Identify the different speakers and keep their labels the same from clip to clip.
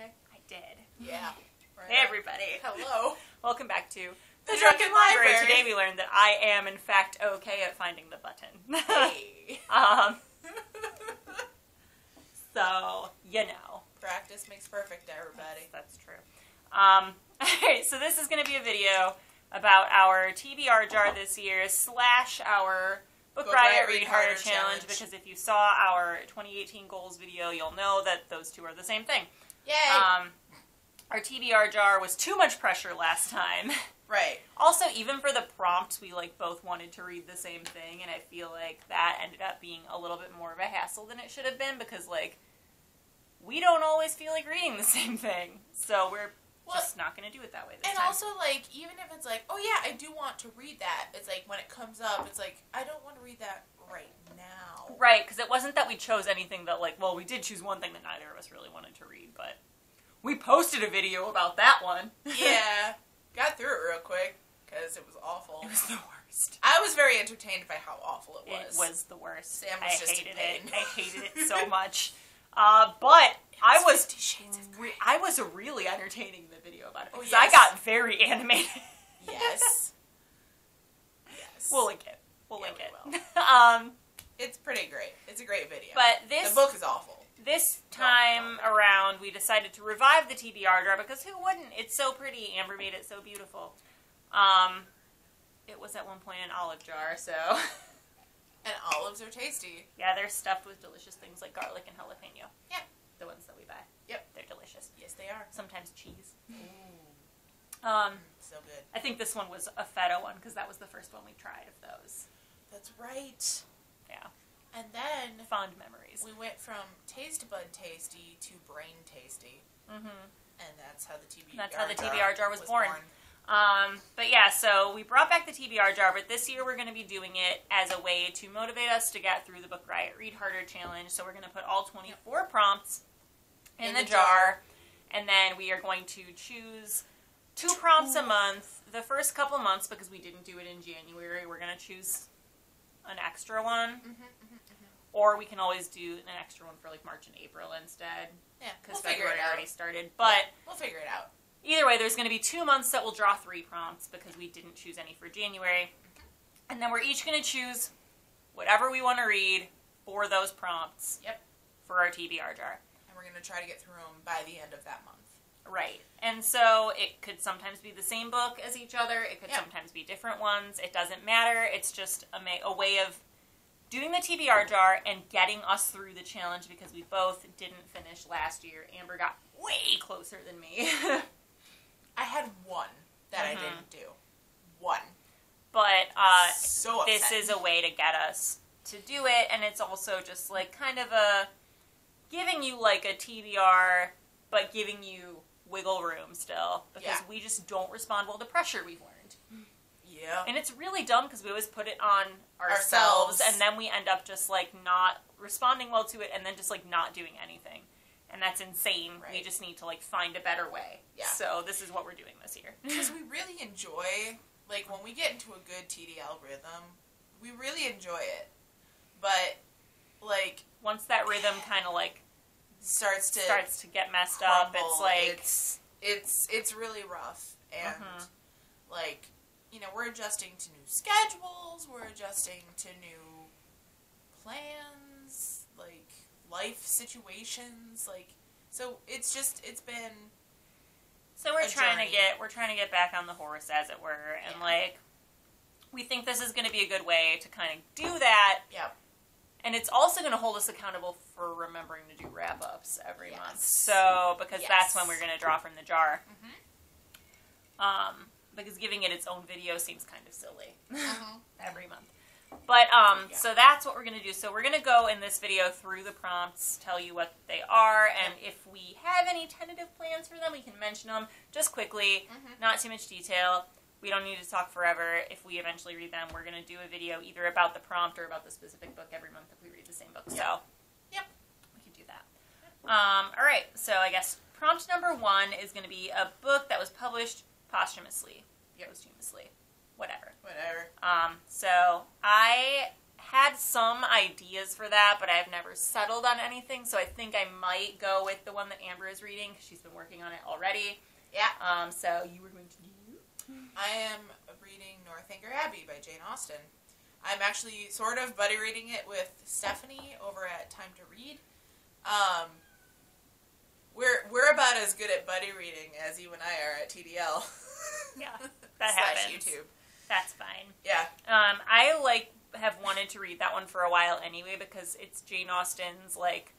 Speaker 1: okay?
Speaker 2: I did.
Speaker 1: Yeah. Right
Speaker 2: Hey everybody.
Speaker 1: Hello.
Speaker 2: Welcome back to
Speaker 1: The Drunken Library.
Speaker 2: Today we learned that I am in fact okay at finding the button.
Speaker 1: Hey.
Speaker 2: um, so you know.
Speaker 1: Practice makes perfect, everybody.
Speaker 2: That's true. Um, alright, so this is going to be a video about our TBR jar this year slash our Book,
Speaker 1: Book
Speaker 2: Riot
Speaker 1: Riot
Speaker 2: Read
Speaker 1: Read
Speaker 2: Harder
Speaker 1: Harder
Speaker 2: challenge,
Speaker 1: challenge.
Speaker 2: because if you saw our 2018 goals video, you'll know that those two are the same thing.
Speaker 1: Yay!
Speaker 2: Um, our TBR jar was too much pressure last time.
Speaker 1: right.
Speaker 2: Also, even for the prompts, we like both wanted to read the same thing, and I feel like that ended up being a little bit more of a hassle than it should have been because like we don't always feel like reading the same thing, so we're
Speaker 1: Well,
Speaker 2: just not going to do it that way this
Speaker 1: and
Speaker 2: time.
Speaker 1: also, like, even if it's like, oh yeah, I do want to read that, it's like when it comes up, it's like, I don't want to read that right
Speaker 2: because it wasn't that we chose anything that like well we did choose one thing that neither of us really wanted to read, but we posted a video about that one.
Speaker 1: Yeah. Got through it real quick because it was awful.
Speaker 2: it was the worst.
Speaker 1: I was very entertained by how awful it was.
Speaker 2: It was the worst.
Speaker 1: Sam was
Speaker 2: I
Speaker 1: just
Speaker 2: hated it. I hated it so much. Uh, but I was re- I was really entertaining the video about it
Speaker 1: Oh,
Speaker 2: because I got very animated.
Speaker 1: Yes. yes.
Speaker 2: we'll link it. We'll
Speaker 1: Yeah,
Speaker 2: link
Speaker 1: we
Speaker 2: it. um,
Speaker 1: it's pretty great. It's a great video.
Speaker 2: but this
Speaker 1: the book is awful.
Speaker 2: this time around, we decided to revive the TBR jar because who wouldn't? It's so pretty. Amber made it so beautiful. Um, it was at one point an olive jar, so
Speaker 1: And olives are tasty.
Speaker 2: yeah, they're stuffed with delicious things like garlic and jalapeno.
Speaker 1: Yeah.
Speaker 2: the ones that we buy.
Speaker 1: Yep.
Speaker 2: they're delicious.
Speaker 1: Yes, they are.
Speaker 2: Sometimes cheese.
Speaker 1: Ooh,
Speaker 2: Um,
Speaker 1: so good.
Speaker 2: I think this one was a feta one because that was the first one we tried of those.
Speaker 1: That's right.
Speaker 2: Yeah,
Speaker 1: And then
Speaker 2: fond memories.
Speaker 1: we went from taste bud tasty to brain tasty,
Speaker 2: Mm-hmm.
Speaker 1: and that's how the TBR.
Speaker 2: That's how the TBR jar was born.
Speaker 1: born.
Speaker 2: Um, but yeah, so we brought back the TBR jar, but this year we're going to be doing it as a way to motivate us to get through the Book Riot Read Harder challenge. So we're going to put all 24 prompts in,
Speaker 1: In
Speaker 2: the,
Speaker 1: the
Speaker 2: jar,
Speaker 1: jar.
Speaker 2: and then we are going to choose two prompts a month. The first couple months, because we didn't do it in January, we're going to choose an extra one.
Speaker 1: Mm-hmm, mm-hmm, mm-hmm.
Speaker 2: Or we can always do an extra one for like March and April instead,
Speaker 1: Yeah,
Speaker 2: because
Speaker 1: we'll
Speaker 2: February already started. But
Speaker 1: We'll figure it out.
Speaker 2: either way, there's going to be two months that we'll draw three prompts because we didn't choose any for January. And then we're each going to choose whatever we want to read for those prompts.
Speaker 1: Yep.
Speaker 2: For our TBR jar.
Speaker 1: And we're gonna try to get through them by the end of that month.
Speaker 2: Right. And so it could sometimes be the same book as each other. It could
Speaker 1: Yeah.
Speaker 2: sometimes be different ones. It doesn't matter. It's just a, ma- a way of doing the TBR jar and getting us through the challenge because we both didn't finish last year. Amber got way closer than me.
Speaker 1: I had one that I
Speaker 2: Mhm.
Speaker 1: didn't do. One.
Speaker 2: but uh,
Speaker 1: so
Speaker 2: this is a way to get us to do it and it's also just like kind of a giving you like a TBR but giving you wiggle room still because
Speaker 1: Yeah.
Speaker 2: we just don't respond well to pressure we've learned
Speaker 1: yeah.
Speaker 2: and it's really dumb because we always put it on ourselves,
Speaker 1: Ourselves.
Speaker 2: and then we end up just like not responding well to it and then just like not doing anything and that's insane we just need to like find a better way
Speaker 1: Yeah.
Speaker 2: so this is what we're doing this year
Speaker 1: because we really enjoy like when we get into a good TDL rhythm, we really enjoy it. But like
Speaker 2: once that rhythm kind of like
Speaker 1: starts to
Speaker 2: starts to get messed up it's like
Speaker 1: it's it's it's really rough and
Speaker 2: Mhm.
Speaker 1: like you know we're adjusting to new schedules, we're adjusting to new plans, like life situations, like so it's just it's been
Speaker 2: So we're trying
Speaker 1: journey.
Speaker 2: to get we're trying to get back on the horse, as it were, and
Speaker 1: Yeah.
Speaker 2: like we think this is going to be a good way to kind of do that.
Speaker 1: Yep.
Speaker 2: And it's also going to hold us accountable remembering to do wrap ups every
Speaker 1: Yes.
Speaker 2: month. So because that's when we're going to draw from the jar.
Speaker 1: Mhm.
Speaker 2: Um, because giving it its own video seems kind of silly
Speaker 1: Mhm.
Speaker 2: every month. But um,
Speaker 1: Yeah.
Speaker 2: so that's what we're gonna do. So we're gonna go in this video through the prompts, tell you what they are, and if we have any tentative plans for them, we can mention them just quickly,
Speaker 1: Mhm.
Speaker 2: not too much detail. We don't need to talk forever. If we eventually read them, we're gonna do a video either about the prompt or about the specific book every month if we read the same book. So
Speaker 1: Yep. Yep.
Speaker 2: we can do that. Um, all right. So I guess prompt number one is gonna be a book that was published posthumously, posthumously, whatever.
Speaker 1: whatever.
Speaker 2: Um, so I had some ideas for that, but I've never settled on anything. So I think I might go with the one that Amber is reading. She's been working on it already.
Speaker 1: Yeah.
Speaker 2: Um, so you were going to do.
Speaker 1: I am reading Northanger Abbey by Jane Austen. I'm actually sort of buddy reading it with Stephanie over at Time to Read. Um, we're we're about as good at buddy reading as you and I are at TDL.
Speaker 2: Yeah, that
Speaker 1: Slash
Speaker 2: happens.
Speaker 1: YouTube.
Speaker 2: That's fine.
Speaker 1: Yeah.
Speaker 2: Um, I like have wanted to read that one for a while anyway because it's Jane Austen's like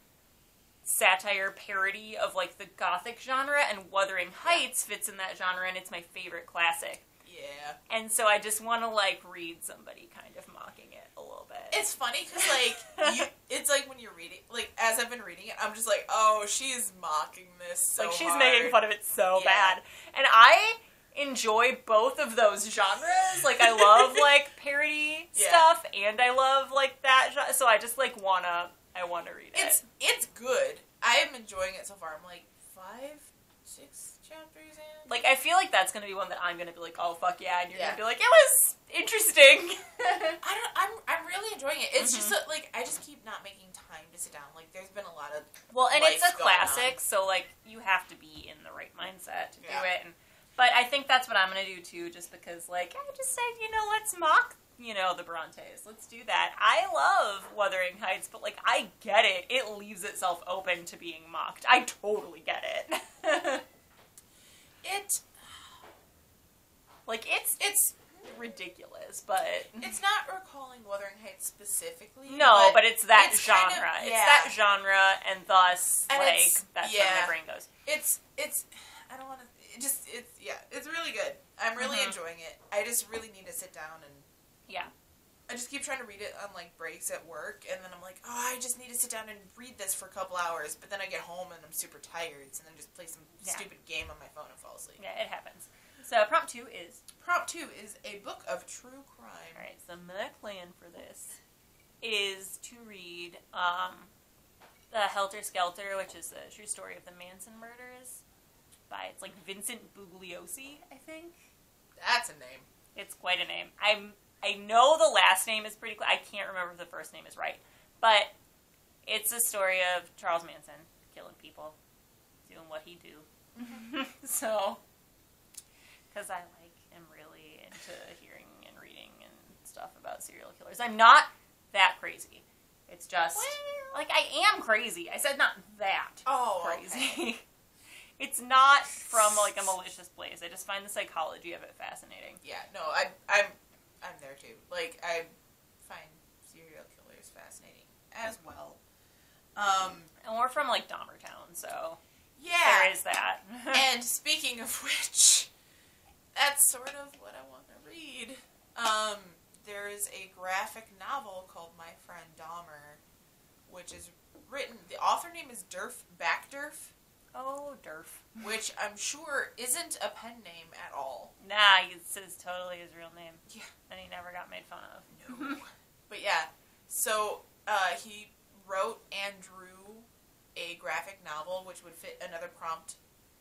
Speaker 2: satire parody of like the gothic genre and Wuthering Heights fits in that genre and it's my favorite classic.
Speaker 1: Yeah.
Speaker 2: And so I just want to like read somebody kind of mocking it a little bit.
Speaker 1: It's funny because like you, it's like when you're reading, like as I've been reading it, I'm just like, oh, she's mocking this so
Speaker 2: like she's
Speaker 1: hard.
Speaker 2: making fun of it so
Speaker 1: Yeah.
Speaker 2: bad. And I enjoy both of those genres. Like I love like parody
Speaker 1: Yeah.
Speaker 2: stuff and I love like that genre. So I just like wanna I wanna read it.
Speaker 1: It's it's good. I am enjoying it so far. I'm like five, six chapters in.
Speaker 2: like I feel like that's gonna be one that I'm gonna be like, oh fuck yeah, and you're
Speaker 1: Yeah.
Speaker 2: gonna be like, it was interesting.
Speaker 1: I don't. I'm I'm really enjoying it. It's just
Speaker 2: Mhm.
Speaker 1: that, like I just keep not making time to sit down. Like there's been a lot of
Speaker 2: well, and it's a classic,
Speaker 1: on.
Speaker 2: so like you have to be in the right mindset to do it. And but I think that's what I'm gonna do too, just because like I just said, you know, let's mock. You know the Brontes. Let's do that. I love Wuthering Heights, but like I get it. It leaves itself open to being mocked. I totally get it.
Speaker 1: it.
Speaker 2: like it's
Speaker 1: It's
Speaker 2: ridiculous, but
Speaker 1: it's not recalling Wuthering Heights specifically.
Speaker 2: No, but, it's that
Speaker 1: it's
Speaker 2: genre.
Speaker 1: kind of-
Speaker 2: It's that genre, and thus,
Speaker 1: And
Speaker 2: like, that's where
Speaker 1: yeah.
Speaker 2: my brain goes.
Speaker 1: it's it's. I don't want to. It just it's yeah. It's really good. I'm really
Speaker 2: Mhm.
Speaker 1: enjoying it. I just really need to sit down and.
Speaker 2: Yeah.
Speaker 1: I just keep trying to read it on like breaks at work, and then I'm like, oh, I just need to sit down and read this for a couple hours. But then I get home and I'm super tired, so then I just play some
Speaker 2: Yeah.
Speaker 1: stupid game on my phone and fall asleep.
Speaker 2: Yeah, it happens. So, prompt two is
Speaker 1: Prompt two is a book of true crime.
Speaker 2: all right. So, my plan for this is to read um, the Helter Skelter, which is the true story of the Manson murders, by it's like Vincent Bugliosi, I think.
Speaker 1: That's a name.
Speaker 2: It's quite a name. I'm I know the last name is pretty. Cl- I can't remember if the first name is right, but it's a story of Charles Manson killing people, doing what he do. Mm-hmm. so, because I like am really into hearing and reading and stuff about serial killers. I'm not that crazy. It's just
Speaker 1: Well-
Speaker 2: like I am crazy. I said not that
Speaker 1: Oh,
Speaker 2: crazy. it's not from like a malicious place. I just find the psychology of it fascinating.
Speaker 1: Yeah, no, I, I'm, I'm there too. Like, I find serial killers fascinating as well. Um,
Speaker 2: And we're from like Dahmertown, so
Speaker 1: yeah.
Speaker 2: there is that.
Speaker 1: and speaking of which, that's sort of what I want to read. Um, there is a graphic novel called My Friend Dahmer, which is written. The author name is Derf Backderf,
Speaker 2: oh, Derf.
Speaker 1: which I'm sure isn't a pen name at all.
Speaker 2: Nah, it's his totally his real name.
Speaker 1: Yeah.
Speaker 2: And he never got made fun of.
Speaker 1: No. but yeah, so uh, he wrote and drew a graphic novel, which would fit another prompt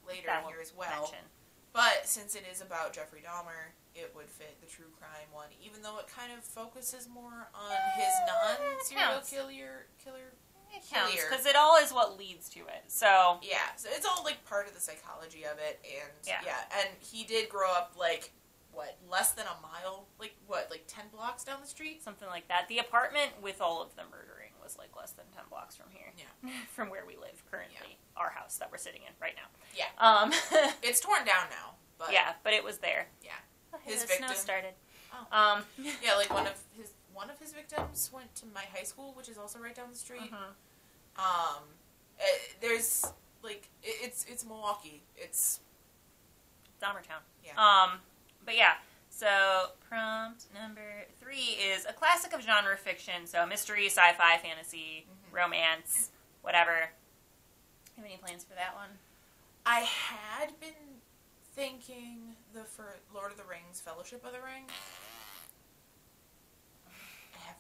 Speaker 1: later
Speaker 2: That
Speaker 1: here as well.
Speaker 2: Mention.
Speaker 1: But since it is about Jeffrey Dahmer, it would fit the true crime one, even though it kind of focuses more on his non-serial
Speaker 2: counts.
Speaker 1: killer killer.
Speaker 2: It counts
Speaker 1: Clear.
Speaker 2: because it all is what leads to it. So
Speaker 1: Yeah, so it's all like part of the psychology of it, and
Speaker 2: Yeah.
Speaker 1: yeah, and he did grow up like what less than a mile, like what, like ten blocks down the street.
Speaker 2: something like that. The apartment with all of the murdering was like less than ten blocks from here.
Speaker 1: Yeah.
Speaker 2: from where we live currently, our house that we're sitting in right now.
Speaker 1: Yeah.
Speaker 2: Um.
Speaker 1: It's torn down now, but
Speaker 2: yeah, but it was there.
Speaker 1: Yeah. His
Speaker 2: the snow
Speaker 1: victim-
Speaker 2: started.
Speaker 1: Oh.
Speaker 2: Um.
Speaker 1: Yeah, like one of his one of his victims went to my high school, which is also right down the street.
Speaker 2: mhm.
Speaker 1: Um, eh, there's like it, it's it's Milwaukee. It's
Speaker 2: Dahmertown.
Speaker 1: Yeah.
Speaker 2: Um, but yeah. So prompt number three is a classic of genre fiction. So mystery, sci-fi, fantasy,
Speaker 1: Mhm.
Speaker 2: romance, whatever. Have any plans for that one?
Speaker 1: I had been thinking the for Lord of the Rings, Fellowship of the Ring.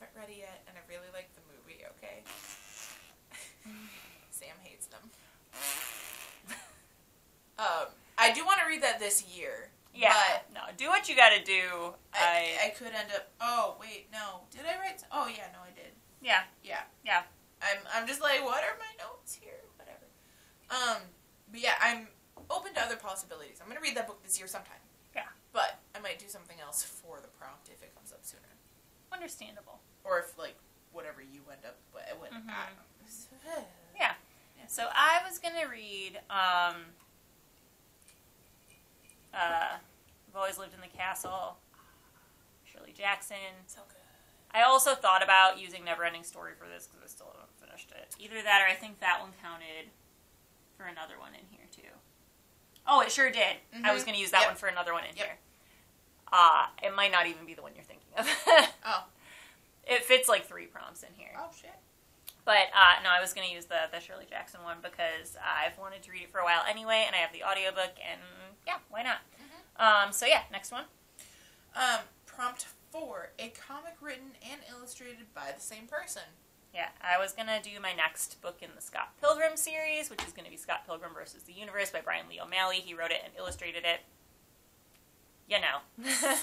Speaker 1: Haven't read it yet, and I really like the movie. Okay. Sam hates them. um, I do want to read that this year.
Speaker 2: Yeah.
Speaker 1: But
Speaker 2: no, do what you got to do.
Speaker 1: I,
Speaker 2: I,
Speaker 1: I could end up. Oh wait, no. Did I write? Oh yeah, no, I did.
Speaker 2: yeah.
Speaker 1: Yeah.
Speaker 2: Yeah.
Speaker 1: I'm I'm just like, what are my notes here? Whatever. Um, but yeah, I'm open to other possibilities. I'm gonna read that book this year sometime.
Speaker 2: Yeah.
Speaker 1: But I might do something else for the prompt if it comes up sooner,
Speaker 2: Understandable.
Speaker 1: or if like whatever you end up. I don't know.
Speaker 2: Yeah. So I was gonna read. Um, uh, I've always lived in the castle. Shirley Jackson.
Speaker 1: So good.
Speaker 2: I also thought about using Neverending Story for this because I still haven't finished it. Either that, or I think that one counted for another one in here too. Oh, it sure did. I was
Speaker 1: Mhm.
Speaker 2: going to use that
Speaker 1: Yep.
Speaker 2: one for another one in
Speaker 1: Yep.
Speaker 2: here. Uh, it might not even be the one you're thinking of.
Speaker 1: Oh.
Speaker 2: It fits like three prompts in here.
Speaker 1: Oh shit.
Speaker 2: But uh, no, I was going to use the, the Shirley Jackson one because I've wanted to read it for a while anyway, and I have the audiobook, and yeah, why not? Um, so yeah, next one.
Speaker 1: Um, prompt four: a comic written and illustrated by the same person.
Speaker 2: Yeah, I was gonna do my next book in the Scott Pilgrim series, which is gonna be Scott Pilgrim versus the Universe by Bryan Lee O'Malley. He wrote it and illustrated it. You know.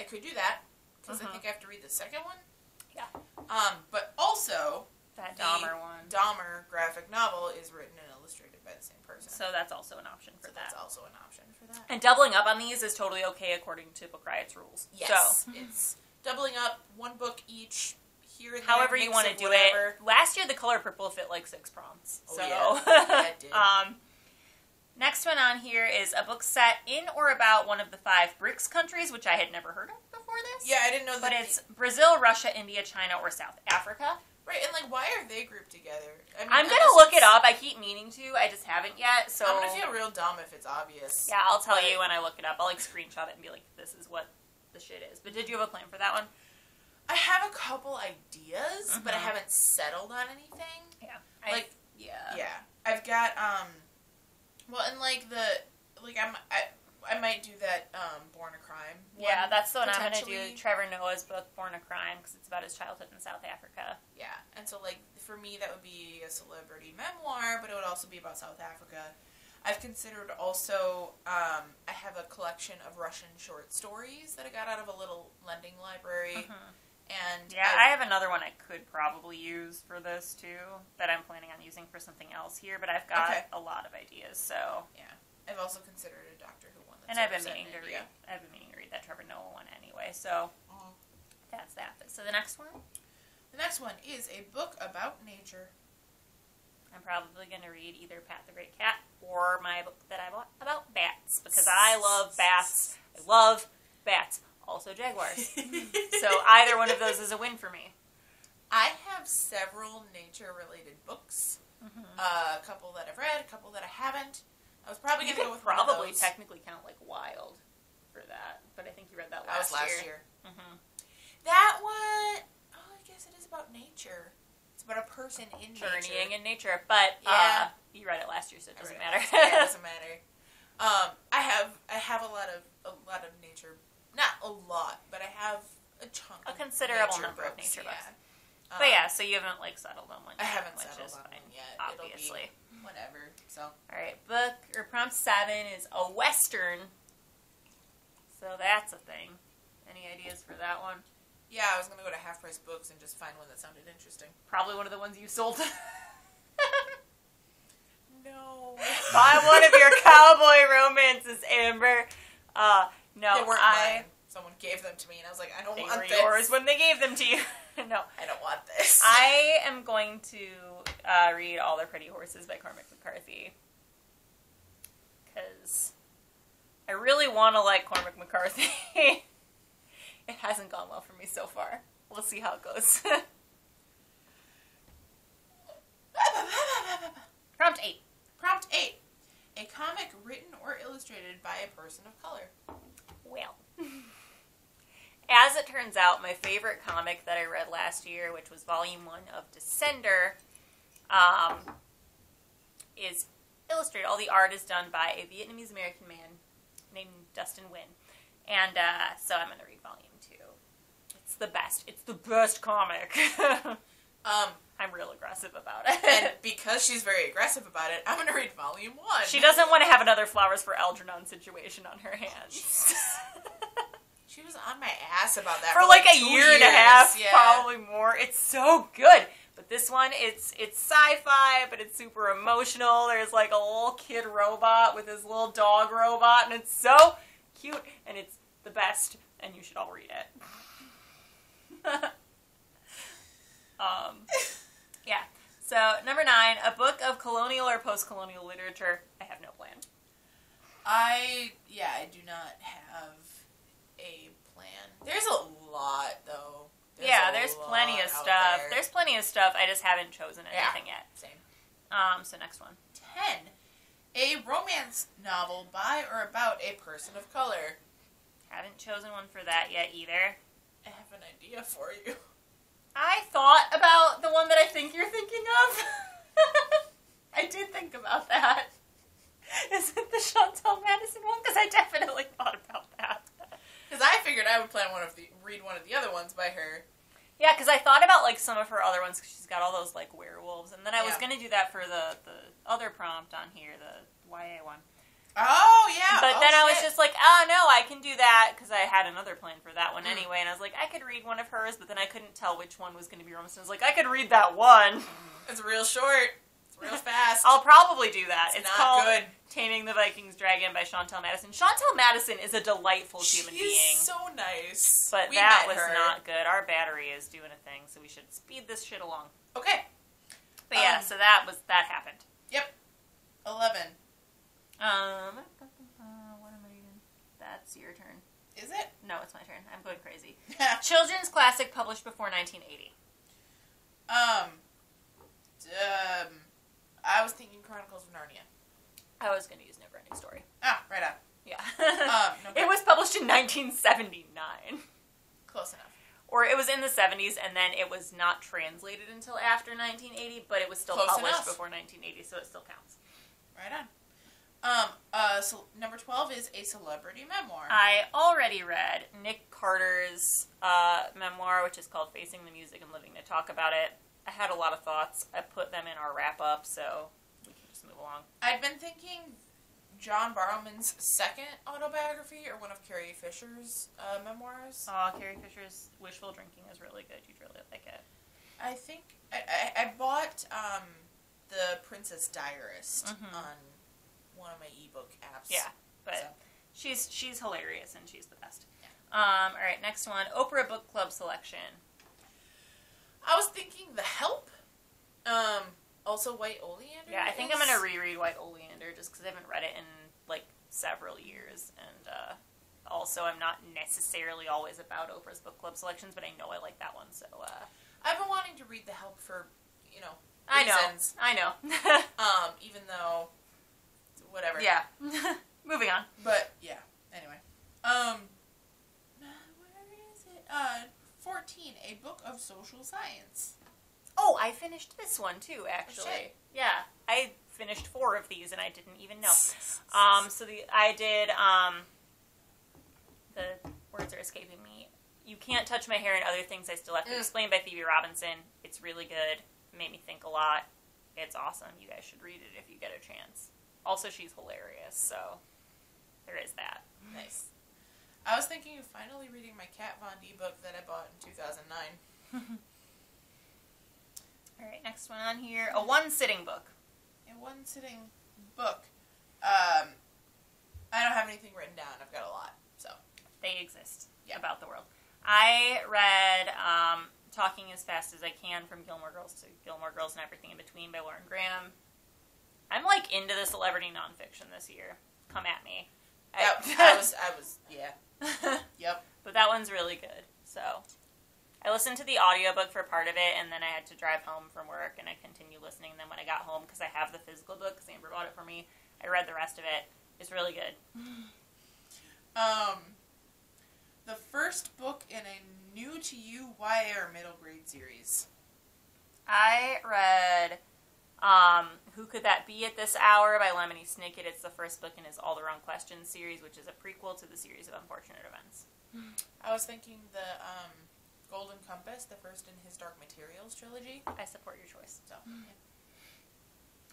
Speaker 1: I could do that because
Speaker 2: Mhm.
Speaker 1: I think I have to read the second one.
Speaker 2: Yeah.
Speaker 1: Um, but also
Speaker 2: that Dahmer one.
Speaker 1: Dahmer graphic novel is written and illustrated by the same person.
Speaker 2: So that's also an option for
Speaker 1: So
Speaker 2: that.
Speaker 1: that's also an option for that.
Speaker 2: And doubling up on these is totally okay according to Book Riot's rules.
Speaker 1: Yes,
Speaker 2: So
Speaker 1: it's doubling up one book each here and there.
Speaker 2: however you want to do
Speaker 1: whatever.
Speaker 2: it. Last year the color purple fit like six prompts.
Speaker 1: Oh,
Speaker 2: so
Speaker 1: yeah. Yeah, it did.
Speaker 2: um next one on here is a book set in or about one of the five BRICS countries, which I had never heard of before this.
Speaker 1: Yeah, I didn't know that.
Speaker 2: But it's Brazil, Russia, India, China, or South Africa.
Speaker 1: right, and like, why are they grouped together? I mean,
Speaker 2: I'm
Speaker 1: unless
Speaker 2: gonna look it up. I keep meaning to. I just haven't yet. So
Speaker 1: I'm gonna feel real dumb if it's obvious.
Speaker 2: yeah, I'll tell
Speaker 1: But-
Speaker 2: you when I look it up. I'll like screenshot it and be like, "This is what the shit is." But did you have a plan for that one?
Speaker 1: I have a couple ideas, but I
Speaker 2: Mhm.
Speaker 1: haven't settled on anything.
Speaker 2: Yeah.
Speaker 1: Like,
Speaker 2: yeah.
Speaker 1: Yeah, I've got um, well, and like the like I'm I I might do that um, Born a Crime.
Speaker 2: Yeah, that's the one I'm gonna do. Trevor Noah's book, Born a Crime, because it's about his childhood in South Africa.
Speaker 1: Yeah, and so like for me that would be a celebrity memoir, but it would also be about South Africa. I've considered also um, I have a collection of Russian short stories that I got out of a little lending library, and
Speaker 2: Yeah, I have another one I could probably use for this too, that I'm planning on using for something else here. But I've got
Speaker 1: Okay.
Speaker 2: a lot of ideas, so yeah,
Speaker 1: I've also considered a Doctor Who one.
Speaker 2: And I've been meaning to read. I've been meaning to read that Trevor Noah one anyway. So
Speaker 1: Mhm.
Speaker 2: that's that. So the next one,
Speaker 1: The next one is a book about nature.
Speaker 2: I'm probably going to read either Pat the Great Cat or my book that I bought about bats because I love bats. I love bats. Also jaguars. so either one of those is a win for me.
Speaker 1: I have several nature-related books. Uh, a couple that I've read, a couple that I haven't. I was probably gonna go with one
Speaker 2: probably technically count like Wild for that, but I think you read that
Speaker 1: that was
Speaker 2: last,
Speaker 1: last year.
Speaker 2: hmm
Speaker 1: That one, oh, I guess it is about nature. It's about a person in
Speaker 2: Journeying
Speaker 1: nature.
Speaker 2: in nature, but
Speaker 1: Yeah.
Speaker 2: uh, you read it last year, so it doesn't matter.
Speaker 1: it. yeah, it doesn't matter. Um, I have I have a lot of a lot of nature, not a lot, but I have a chunk.
Speaker 2: A considerable
Speaker 1: nature
Speaker 2: number of
Speaker 1: books,
Speaker 2: nature
Speaker 1: yeah.
Speaker 2: books.
Speaker 1: Um,
Speaker 2: but yeah, so you haven't like settled on one. Yet, I
Speaker 1: haven't
Speaker 2: which
Speaker 1: settled
Speaker 2: is
Speaker 1: on
Speaker 2: fine,
Speaker 1: one yet.
Speaker 2: Obviously.
Speaker 1: It'll be whatever. So
Speaker 2: All right, book or prompt seven is a western. So that's a thing. Any ideas for that one?
Speaker 1: yeah, I was gonna go to Half Price Books and just find one that sounded interesting.
Speaker 2: Probably one of the ones you sold.
Speaker 1: No,
Speaker 2: Buy one of your cowboy romances, Amber. Uh, no,
Speaker 1: they weren't
Speaker 2: I.
Speaker 1: mine. Someone gave them to me, and I was like, I don't
Speaker 2: They
Speaker 1: want
Speaker 2: were
Speaker 1: this.
Speaker 2: yours when they gave them to you. no,
Speaker 1: I don't want this.
Speaker 2: I am going to uh, read All the Pretty Horses by Cormac McCarthy. Because I really want to like Cormac McCarthy. it hasn't gone well for me so far. We'll see how it goes. Prompt 8.
Speaker 1: Prompt eight: a comic written or illustrated by a person of color.
Speaker 2: Well. As it turns out, my favorite comic that I read last year, which was volume one of Descender, um, is illustrated. All the art is done by a Vietnamese American man named Dustin Nguyen. And uh, so I'm going to read volume two. It's the best. It's the best comic.
Speaker 1: Um,
Speaker 2: I'm real aggressive about it.
Speaker 1: and because she's very aggressive about it, I'm gonna read volume one.
Speaker 2: she doesn't want to have another Flowers for Algernon situation on her hands.
Speaker 1: She was on my ass about that
Speaker 2: for like a
Speaker 1: two
Speaker 2: year and a half,
Speaker 1: Yeah.
Speaker 2: probably more. It's so good. But this one, it's it's sci-fi, but it's super emotional. There's like a little kid robot with his little dog robot, and it's so cute, and it's the best, and you should all read it. um, yeah. So number nine, a book of colonial or post-colonial literature. I have no plan.
Speaker 1: I yeah, I do not have a plan. There's a lot though.
Speaker 2: yeah, there's plenty of stuff.
Speaker 1: there.
Speaker 2: There's plenty of stuff. I just haven't chosen
Speaker 1: Yeah.
Speaker 2: anything yet.
Speaker 1: same.
Speaker 2: Um, so next one.
Speaker 1: Ten. A romance novel by or about a person of color.
Speaker 2: Haven't chosen one for that yet either.
Speaker 1: I have an idea for you.
Speaker 2: I thought about the one that I think you're thinking of. I did think about that. Is it the Chantal Madison one? Because I definitely thought about that.
Speaker 1: Because I figured I would plan one of the read one of the other ones by her.
Speaker 2: Yeah, because I thought about like some of her other ones. Cause she's got all those like werewolves, and then I was gonna do that for the the other prompt on here, the YA one.
Speaker 1: Oh yeah.
Speaker 2: But
Speaker 1: oh,
Speaker 2: then I was
Speaker 1: shit.
Speaker 2: just like, oh no, I can do that because I had another plan for that one
Speaker 1: Mm.
Speaker 2: anyway, and I was like, I could read one of hers, but then I couldn't tell which one was going to be romance. I was like, I could read that one.
Speaker 1: it's real short. It's real fast.
Speaker 2: I'll probably do that.
Speaker 1: it's,
Speaker 2: It's,
Speaker 1: not
Speaker 2: called
Speaker 1: good.
Speaker 2: Taming the Viking's Dragon by Chantal Madison. Chantal Madison is a delightful human
Speaker 1: She's
Speaker 2: being.
Speaker 1: so nice.
Speaker 2: but
Speaker 1: We
Speaker 2: that was
Speaker 1: her.
Speaker 2: not good. Our battery is doing a thing, so we should speed this shit along.
Speaker 1: okay.
Speaker 2: But yeah,
Speaker 1: Um,
Speaker 2: so that was that happened. Yep.
Speaker 1: Eleven.
Speaker 2: Um, what am I reading? That's your turn.
Speaker 1: Is it?
Speaker 2: No, it's my turn. I'm going crazy. Children's classic published before 1980.
Speaker 1: um. Um. I was thinking Chronicles of Narnia.
Speaker 2: I was going to use Neverending Story.
Speaker 1: Ah, right on.
Speaker 2: Yeah.
Speaker 1: Um, number-
Speaker 2: it was published in 1979.
Speaker 1: Close enough.
Speaker 2: Or it was in the 70s, and then it was not translated until after 1980, but it was still
Speaker 1: Close
Speaker 2: published
Speaker 1: enough.
Speaker 2: before 1980, so it still counts.
Speaker 1: Right on. Um. Uh. So number twelve is a celebrity memoir.
Speaker 2: I already read Nick Carter's uh, memoir, which is called Facing the Music and Living to Talk About It. I had a lot of thoughts. I put them in our wrap up, so we can just move along.
Speaker 1: I'd been thinking John Barrowman's second autobiography or one of Carrie Fisher's uh, memoirs.
Speaker 2: Oh, Carrie Fisher's Wishful Drinking is really good. You'd really like it.
Speaker 1: I think I, I, I bought um, the Princess Diarist
Speaker 2: Mhm.
Speaker 1: on one of my ebook apps.
Speaker 2: Yeah, but
Speaker 1: So.
Speaker 2: she's she's hilarious and she's the best. Um, all right, next one, Oprah Book Club selection.
Speaker 1: I was thinking The Help. Um, also White Oleander.
Speaker 2: Yeah, I think I'm gonna reread White Oleander just because I haven't read it in like several years, and uh, also I'm not necessarily always about Oprah's book club selections, but I know I like that one, so uh,
Speaker 1: I've been wanting to read The Help for you know
Speaker 2: I know,
Speaker 1: reasons.
Speaker 2: I know.
Speaker 1: Um, even though whatever.
Speaker 2: yeah. Moving on.
Speaker 1: But yeah. Anyway. Um. Where is it? Uh, fourteen. A book of social science.
Speaker 2: Oh, I finished this one too, actually.
Speaker 1: shit.
Speaker 2: yeah, I finished four of these and I didn't even know. Um, so the I did um the words are escaping me. You can't touch my hair and other things I still have to
Speaker 1: Mm.
Speaker 2: explain by Phoebe Robinson. It's really good. It made me think a lot. It's awesome. You guys should read it if you get a chance. Also, she's hilarious, so there is that.
Speaker 1: Nice. I was thinking of finally reading my Kat Von D book that I bought in 2009.
Speaker 2: All right, next one on here. A one sitting book.
Speaker 1: A one sitting book. Um, I don't have anything written down. I've got a lot. So
Speaker 2: They exist
Speaker 1: Yeah.
Speaker 2: about the world. I read um, Talking as Fast as I Can from Gilmore Girls to Gilmore Girls and Everything in Between by Lauren Graham. I'm like into the celebrity nonfiction this year. Come at me.
Speaker 1: that, I was. I was. Yeah. Yep.
Speaker 2: but that one's really good. So I listened to the audiobook for part of it, and then I had to drive home from work, and I continued listening. Then when I got home, because I have the physical book, because Amber bought it for me, I read the rest of it. It's really good.
Speaker 1: Um, the first book in a new to you YA or middle grade series.
Speaker 2: I read um, Who Could That Be at This Hour by Lemony Snicket. It's the first book in his All the Wrong Questions series, which is a prequel to the series of unfortunate events.
Speaker 1: I was thinking the um, Golden Compass, the first in his Dark Materials trilogy.
Speaker 2: I support your choice.
Speaker 1: So, yeah.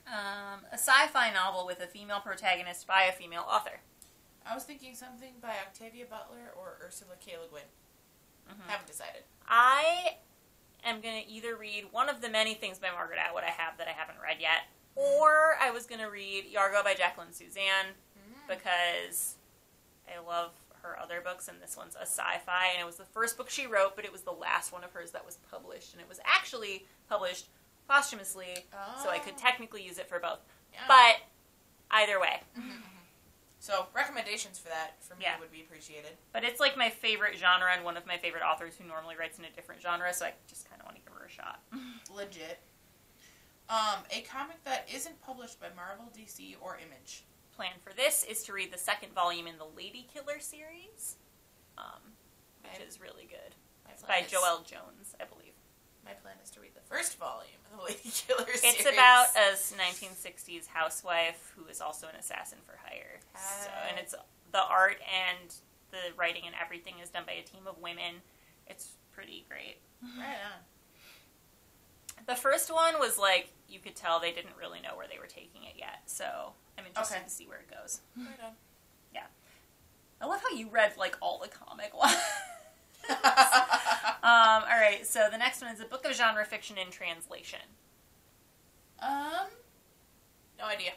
Speaker 2: Um, a sci-fi novel with a female protagonist by a female author.
Speaker 1: I was thinking something by Octavia Butler or Ursula K. Le Guin.
Speaker 2: Mhm.
Speaker 1: Haven't decided.
Speaker 2: I am gonna either read one of the many things by Margaret Atwood I have that I haven't read yet, or I was gonna read Yargo by Jacqueline Susann hmm. because I love her other books, and this one's a sci-fi, and it was the first book she wrote, but it was the last one of hers that was published, and it was actually published posthumously, so I could
Speaker 1: Oh.
Speaker 2: technically use it for both.
Speaker 1: Yeah.
Speaker 2: But either way,
Speaker 1: So recommendations for that for me
Speaker 2: Yeah.
Speaker 1: would be appreciated.
Speaker 2: but it's like my favorite genre and one of my favorite authors who normally writes in a different genre, so I just kind of want to give her a shot.
Speaker 1: Legit. Um, a comic that isn't published by Marvel, DC, or Image.
Speaker 2: plan for this is to read the second volume in the Lady Killer series, um, which
Speaker 1: Okay.
Speaker 2: is really good. It's by Joelle Jones, I believe.
Speaker 1: My plan is to read the first volume of the Lady Killer series.
Speaker 2: It's about a 1960s housewife who is also an assassin for hire. So, and
Speaker 1: Ah.
Speaker 2: it's the art and the writing and everything is done by a team of women. It's pretty great.
Speaker 1: right on.
Speaker 2: The first one was like you could tell they didn't really know where they were taking it yet, so I'm interested
Speaker 1: Okay.
Speaker 2: to see where it goes.
Speaker 1: Right on. Yeah.
Speaker 2: I love how you read like all the comic ones. um, all right, so the next one is a book of genre fiction in translation.
Speaker 1: um, no idea.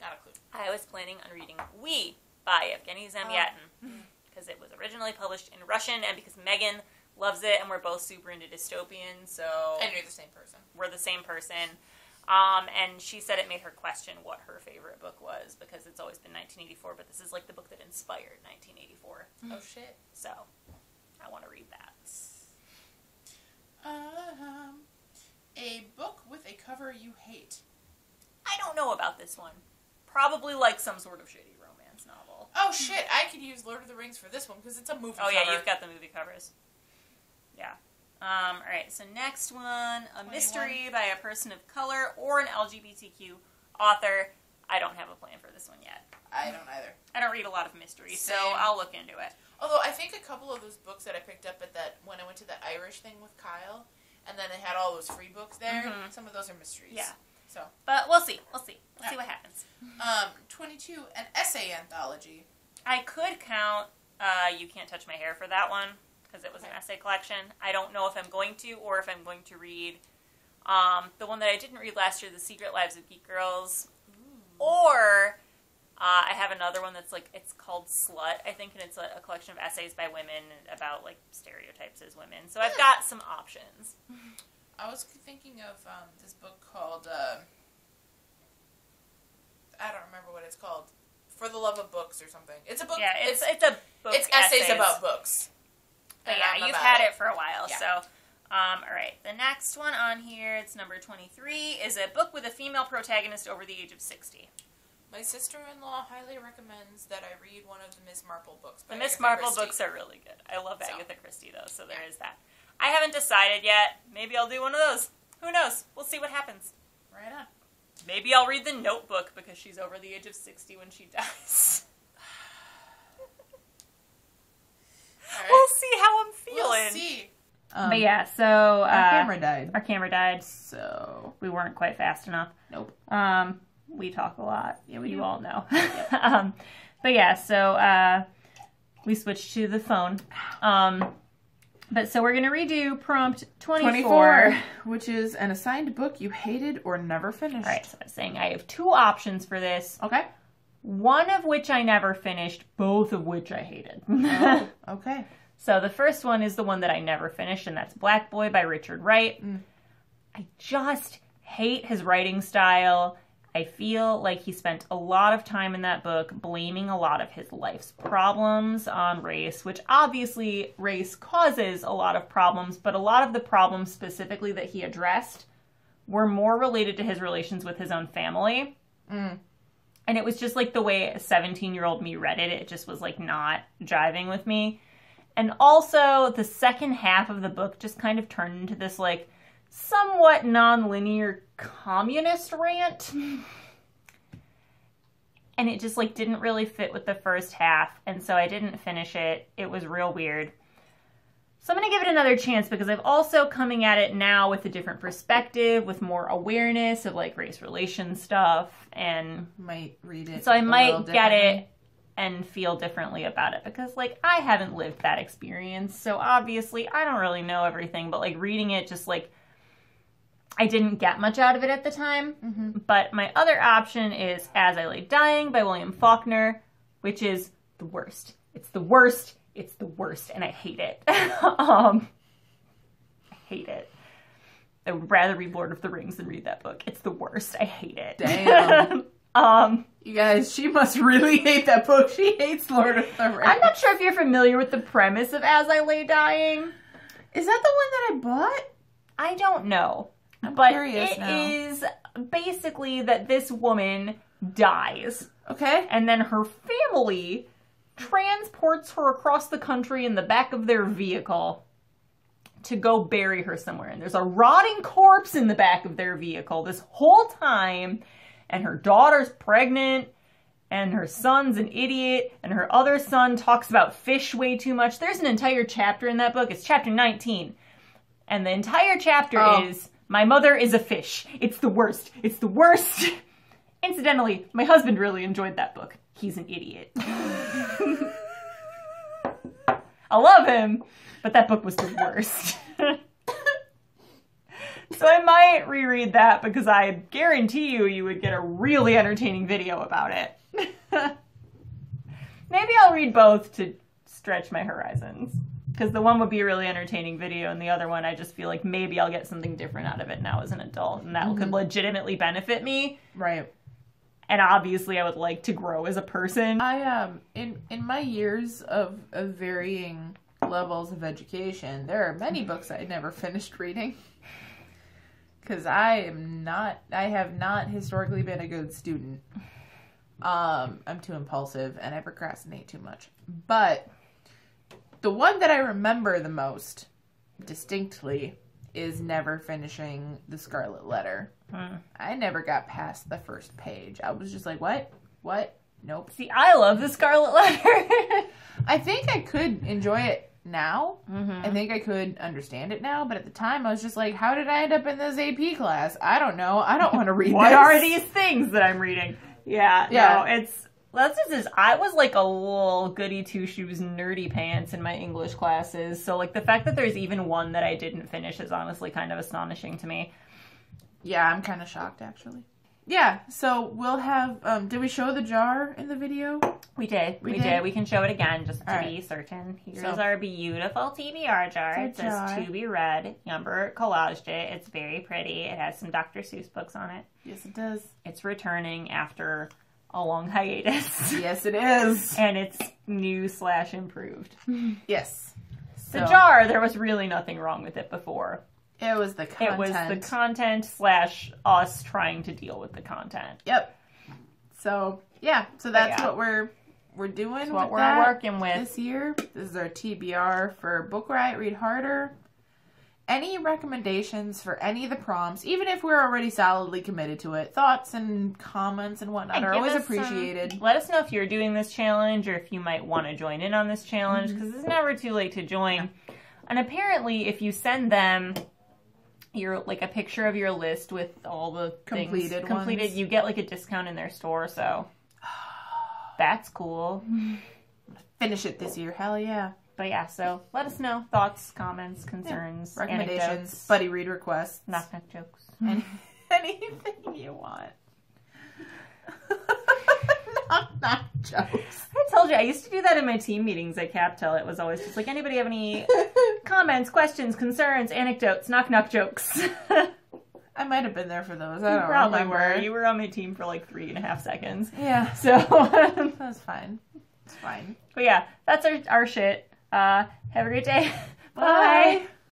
Speaker 1: Not a clue.
Speaker 2: I was planning on reading We by Evgeny
Speaker 1: Oh.
Speaker 2: Zamyatin because it was originally published in Russian and because Megan loves it and we're both super into dystopian, so
Speaker 1: And you're the same person.
Speaker 2: we're the same person. Um, and she said it made her question what her favorite book was because it's always been 1984, but this is like the book that inspired 1984.
Speaker 1: Oh shit.
Speaker 2: So I want to read that.
Speaker 1: Um, a book with a cover you hate.
Speaker 2: I don't know about this one. Probably like some sort of shady romance novel.
Speaker 1: Oh shit! I could use Lord of the Rings for this one because it's a movie.
Speaker 2: Oh yeah, you've got the movie covers. Yeah. Um, all right. So next one, a
Speaker 1: 21.
Speaker 2: mystery by a person of color or an LGBTQ author. I don't have a plan for this one yet.
Speaker 1: I don't either.
Speaker 2: I don't read a lot of mysteries, so I'll look into it.
Speaker 1: Although I think a couple of those books that I picked up at that when I went to that Irish thing with Kyle, and then they had all those free books there.
Speaker 2: Mhm.
Speaker 1: Some of those are mysteries.
Speaker 2: Yeah.
Speaker 1: So,
Speaker 2: But we'll see. We'll see. We'll see what happens.
Speaker 1: um, twenty-two, an essay anthology.
Speaker 2: I could count uh, You Can't Touch My Hair for that one because it was an essay collection. I don't know if I'm going to or if I'm going to read um, the one that I didn't read last year, The Secret Lives of Geek Girls, or uh, I have another one that's like, it's called Slut, I think, and it's a, a collection of essays by women about like stereotypes as women. So I've got some options.
Speaker 1: I was thinking of um, this book called uh, I don't remember what it's called. For the love of books or something. It's a book.
Speaker 2: Yeah, it's,
Speaker 1: it's
Speaker 2: it's a book.
Speaker 1: it's essays, about books.
Speaker 2: But yeah,
Speaker 1: I'm
Speaker 2: you've had it for a while,
Speaker 1: Yeah.
Speaker 2: so. Um, all right, the next one on here, it's number 23, is a book with a female protagonist over the age of 60.
Speaker 1: My sister-in-law highly recommends that I read one of the Miss Marple books.
Speaker 2: The Miss Marple
Speaker 1: Christie.
Speaker 2: books are really good. I love
Speaker 1: So.
Speaker 2: Agatha Christie, though, so there
Speaker 1: Yeah.
Speaker 2: is that. I haven't decided yet. Maybe I'll do one of those. Who knows? We'll see what happens.
Speaker 1: right on.
Speaker 2: Maybe I'll read The Notebook because she's over the age of 60 when she dies.
Speaker 1: All right.
Speaker 2: We'll see how I'm feeling.
Speaker 1: We'll see.
Speaker 3: Um,
Speaker 2: But yeah, so uh,
Speaker 3: our camera died.
Speaker 2: our camera died.
Speaker 3: So
Speaker 2: We weren't quite fast enough.
Speaker 3: nope.
Speaker 2: Um, we talk a lot.
Speaker 3: Yeah, we
Speaker 2: you all know. um, but yeah, so uh, we switched to the phone. Um, but so we're gonna redo prompt twenty-four.
Speaker 3: 24, which is an assigned book you hated or never finished.
Speaker 2: All right, so I was saying I have two options for this.
Speaker 3: Okay.
Speaker 2: One of which I never finished, both of which I hated.
Speaker 3: Oh, okay.
Speaker 2: So the first one is the one that I never finished, and that's Black Boy by Richard Wright.
Speaker 3: Mm.
Speaker 2: I just hate his writing style. I feel like he spent a lot of time in that book blaming a lot of his life's problems on race, which obviously race causes a lot of problems, but a lot of the problems specifically that he addressed were more related to his relations with his own family.
Speaker 3: Mm.
Speaker 2: And it was just like the way a 17 year old me read it, it just was like not driving with me. And also, the second half of the book just kind of turned into this like somewhat non-linear communist rant. And it just like didn't really fit with the first half, and so I didn't finish it. It was real weird. So I'm going to give it another chance because I've also coming at it now with a different perspective, with more awareness of like race relations stuff, and
Speaker 1: Might read it.
Speaker 2: so I might get it and feel differently about it because like I haven't lived that experience. So obviously I don't really know everything, but like reading it just like I didn't get much out of it at the time.
Speaker 1: Mm-hmm.
Speaker 2: But my other option is As I Lay Dying by William Faulkner, which is the worst. It's the worst. It's the worst, and I hate it. um, I hate it. I would rather read Lord of the Rings than read that book. It's the worst. I hate it.
Speaker 1: Damn.
Speaker 2: um,
Speaker 1: You guys, she must really hate that book. She hates Lord of the Rings.
Speaker 2: I'm not sure if you're familiar with the premise of As I Lay Dying.
Speaker 1: Is that the one that I bought?
Speaker 2: I don't know. But it
Speaker 1: now.
Speaker 2: is basically that this woman dies
Speaker 1: Okay.
Speaker 2: and then her family transports her across the country in the back of their vehicle to go bury her somewhere. And there's a rotting corpse in the back of their vehicle this whole time, and her daughter's pregnant. And her son's an idiot, and her other son talks about fish way too much. There's an entire chapter in that book. It's chapter 19. And the entire chapter
Speaker 1: Oh.
Speaker 2: is My mother is a fish. It's the worst. It's the worst. Incidentally, my husband really enjoyed that book. He's an idiot. I love him, but that book was the worst. so I might reread that because I guarantee you you would get a really entertaining video about it. Maybe I'll read both to stretch my horizons. Because the one would be a really entertaining video, and the other one, I just feel like maybe I'll get something different out of it now as an adult, and that could legitimately benefit me.
Speaker 1: Right.
Speaker 2: And obviously, I would like to grow as a person.
Speaker 1: I um in in my years of, of varying levels of education, there are many books I never finished reading. Cause I am not I have not historically been a good student. Um, I'm too impulsive and I procrastinate too much. But the one that I remember the most distinctly is never finishing the Scarlet Letter.
Speaker 2: Hmm.
Speaker 1: I never got past the first page. I was just like, what? What? Nope.
Speaker 2: See, I love the Scarlet Letter.
Speaker 1: I think I could enjoy it now.
Speaker 2: Mhm.
Speaker 1: I think I could understand it now, but at the time I was just like, how did I end up in this AP class? I don't know. I don't want to read
Speaker 2: what
Speaker 1: this.
Speaker 2: are these things that I'm reading? Yeah,
Speaker 1: Yeah.
Speaker 2: no, it's that's just I was like a little goody two shoes nerdy pants in my English classes. So like the fact that there's even one that I didn't finish is honestly kind of astonishing to me.
Speaker 1: Yeah, I'm kind of shocked actually. Yeah, so we'll have um did we show the jar in the video?
Speaker 2: We did. We,
Speaker 1: We
Speaker 2: did.
Speaker 1: did?
Speaker 2: We can show it again just to
Speaker 1: All
Speaker 2: be certain. Here's
Speaker 1: So-
Speaker 2: our beautiful TBR jar. It says
Speaker 1: jar.
Speaker 2: to be read. Yumber collaged it. It's very pretty. It has some Dr. Seuss books on it.
Speaker 1: Yes, it does.
Speaker 2: It's returning after a long hiatus.
Speaker 1: Yes, it is.
Speaker 2: and it's new slash improved.
Speaker 1: Yes.
Speaker 2: The jar, there was really nothing wrong with it before.
Speaker 1: It was the content.
Speaker 2: It was the content slash us trying to deal with the content.
Speaker 1: Yep. So yeah, so that's
Speaker 2: yeah.
Speaker 1: what we're we're doing.
Speaker 2: That's what we're working with.
Speaker 1: this year. This is our TBR for Book Riot Read Harder. Any recommendations for any of the prompts, even if we're already solidly committed to it, thoughts and comments and whatnot
Speaker 2: And
Speaker 1: are always
Speaker 2: us some-
Speaker 1: appreciated.
Speaker 2: let us know if you're doing this challenge or if you might want to join in on this challenge
Speaker 1: Mm-hmm.
Speaker 2: because it's never too late to join. And apparently, if you send them your like a picture of your list with all the things
Speaker 1: Completed
Speaker 2: completed,
Speaker 1: ones.
Speaker 2: you get like a discount in their store. So that's cool.
Speaker 1: Finish it this year, hell yeah!
Speaker 2: But yeah, so let us know thoughts, comments, concerns,
Speaker 1: Recommendations,
Speaker 2: anecdotes,
Speaker 1: buddy read requests,
Speaker 2: knock knock jokes.
Speaker 1: any, anything you want. knock knock jokes.
Speaker 2: I told you I used to do that in my team meetings at CapTel. It was always just like anybody have any comments, questions, concerns, anecdotes, knock knock jokes.
Speaker 1: I might have been there for those. I
Speaker 2: you
Speaker 1: don't
Speaker 2: probably
Speaker 1: remember.
Speaker 2: were. You were on my team for like three and a half seconds.
Speaker 1: Yeah,
Speaker 2: So,
Speaker 1: that's fine. It's fine.
Speaker 2: but yeah, that's our our shit. Uh, have a great day.
Speaker 1: Bye.
Speaker 2: Bye.